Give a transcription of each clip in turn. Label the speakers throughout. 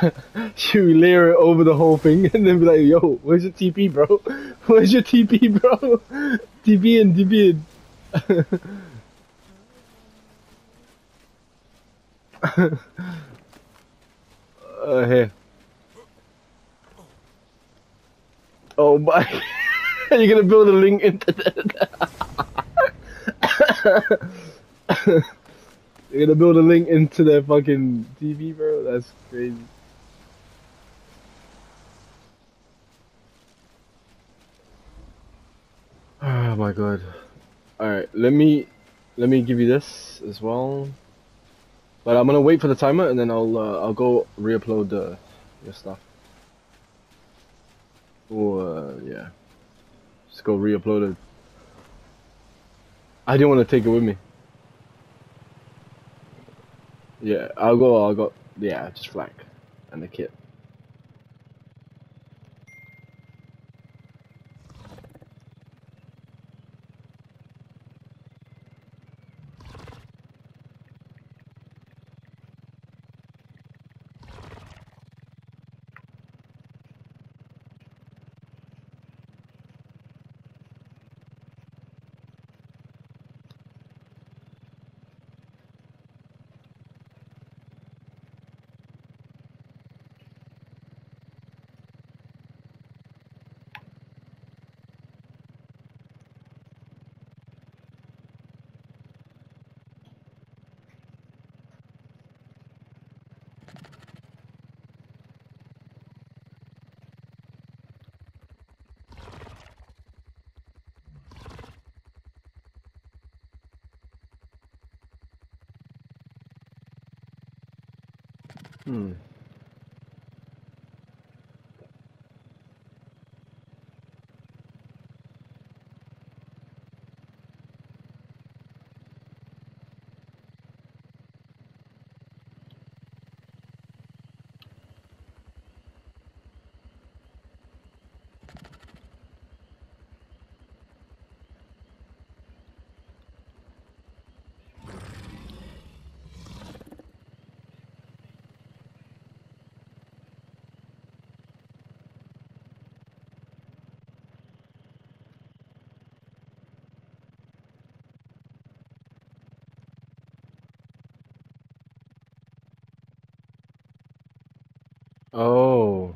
Speaker 1: we layer it over the whole thing and then be like, yo, where's your TP, bro? Where's your TP, bro? TP in, TP in. uh, here. Oh my. You're gonna build a link into that. You're gonna build a link into their fucking TV, bro? That's crazy. Oh my god. Alright, let me let me give you this as well. But I'm gonna wait for the timer and then I'll uh, I'll go re-upload the your stuff. Or uh, yeah, just go re-upload it. I didn't want to take it with me. Yeah, I'll go. I'll go. Yeah, just flak and the kit. Hmm. Oh.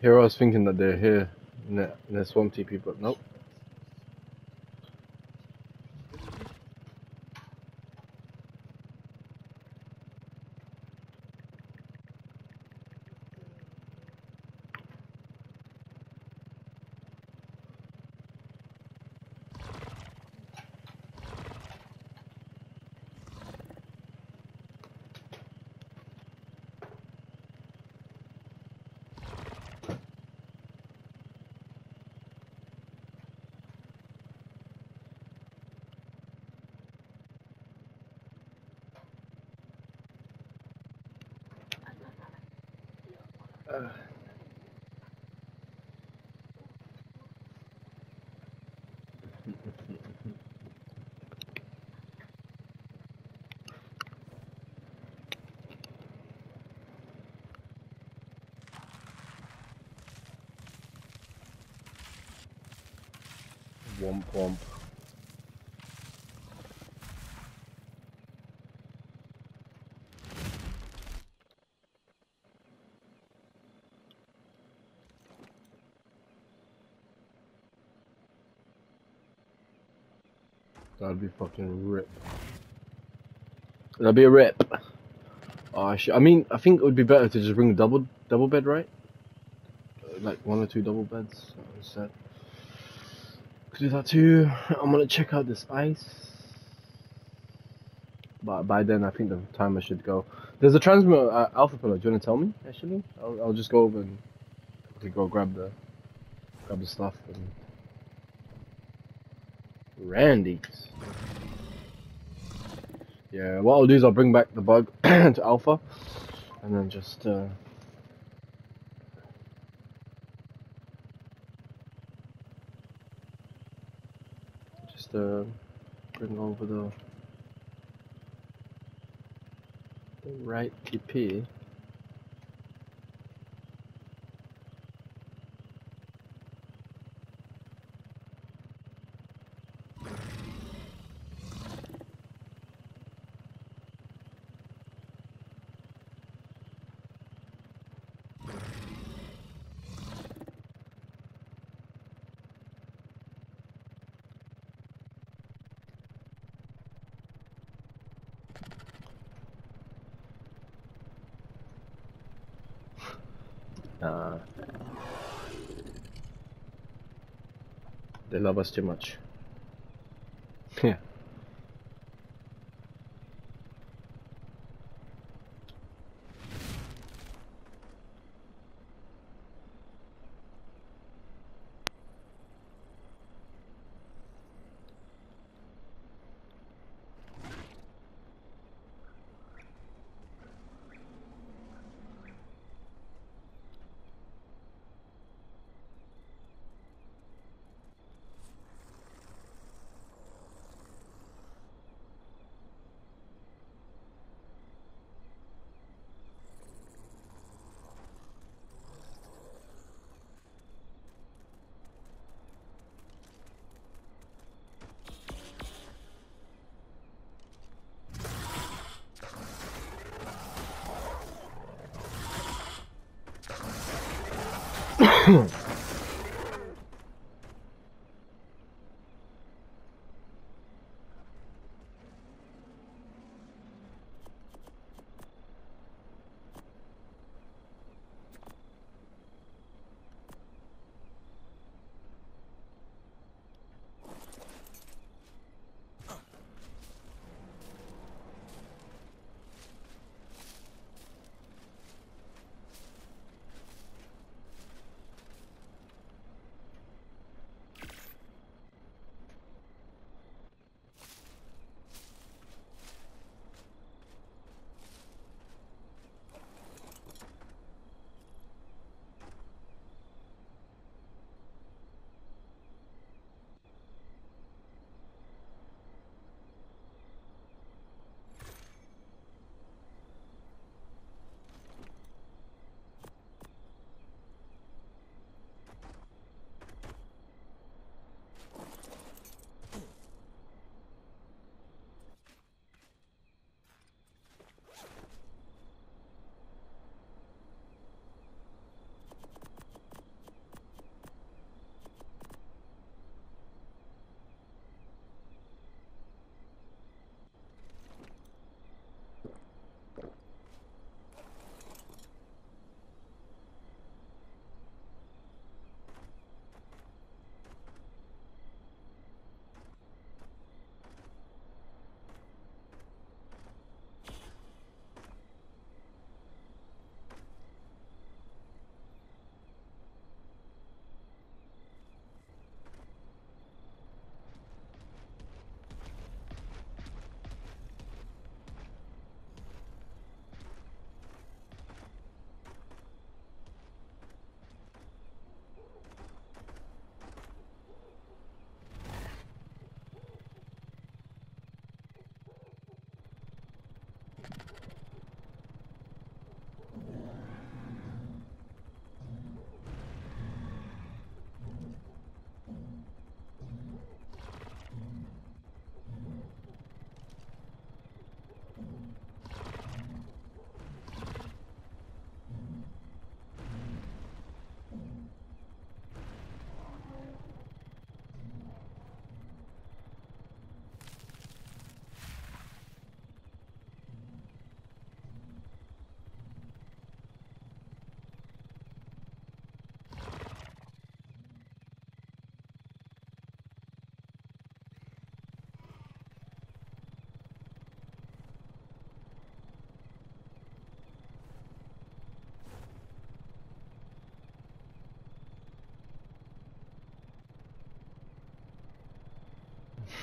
Speaker 1: Here I was thinking that they're here in that, in that swamp TP, but nope. Uh, womp womp. That'd be fucking rip. That'd be a rip. Oh, I mean, I think it would be better to just bring a double double bed, right? Like one or two double beds instead. Could do that too. I'm gonna check out this ice. But by then, I think the timer should go. There's a transmitter uh, alpha pillar. Do you want to tell me? Actually, I'll, I'll just go over and quickly go grab the grab the stuff and Randy's. Yeah, what I'll do is I'll bring back the bug to alpha, and then just uh, just uh, bring over the the right TP. Uh, they love us too much. Yeah. 흠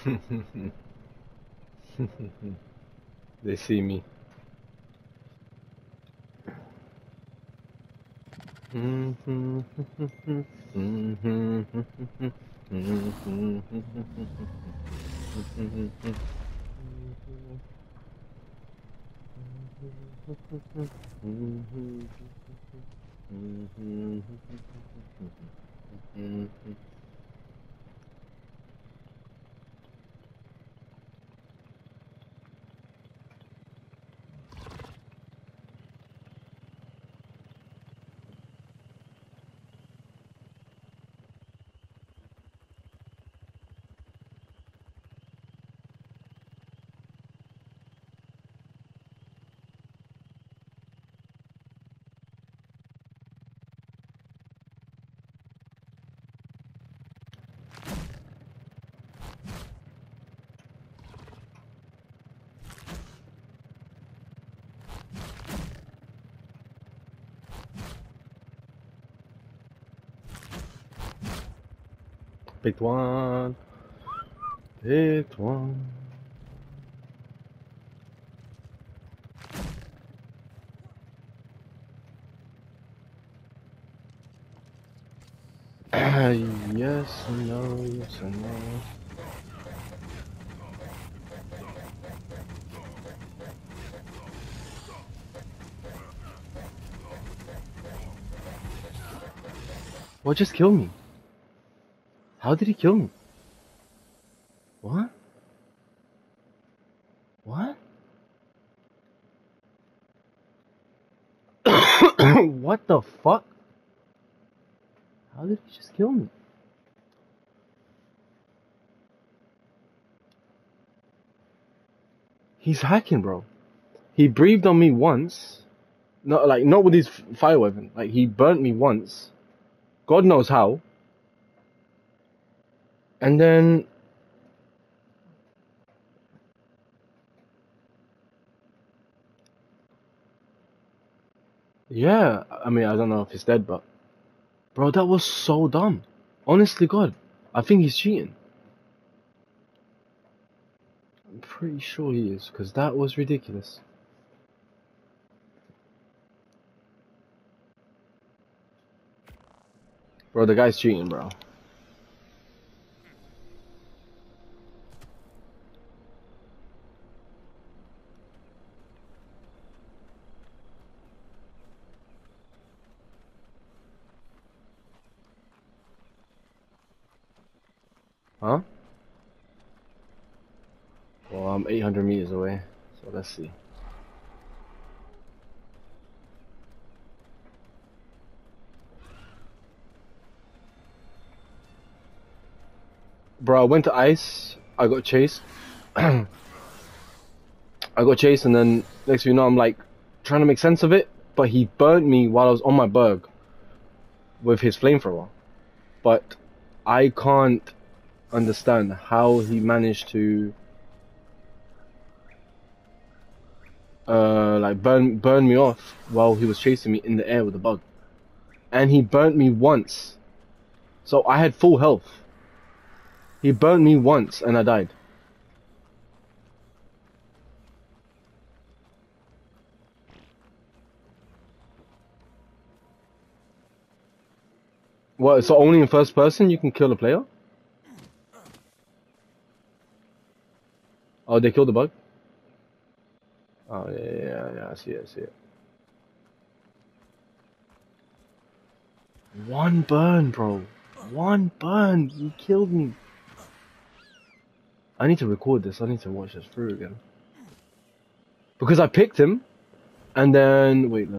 Speaker 1: they see me. Picked one. Picked one. Ah, yes, no, yes, no. What just killed me? How did he kill me? What? What? what the fuck? How did he just kill me? He's hacking, bro. He breathed on me once. Not like not with his fire weapon. Like he burnt me once. God knows how. And then yeah, I mean I don't know if he's dead, but bro, that was so dumb. Honestly, God, I think he's cheating. I'm pretty sure he is, because that was ridiculous. Bro, the guy's cheating, bro. Huh? Well, I'm 800 meters away, so let's see. Bro, I went to ice, I got chased. I got chased and then next thing you know I'm like trying to make sense of it, but he burnt me while I was on my berg with his flamethrower. But I can't understand how he managed to uh like burn burn me off while he was chasing me in the air with a bug. And he burnt me once. So I had full health. He burnt me once and I died. What, so only in first person you can kill a player? Oh, they killed the bug? Oh, yeah, yeah, yeah, I see it, I see it. One burn, bro. One burn. You killed me. I need to record this. I need to watch this through again. Because I picked him, and then... Wait, no.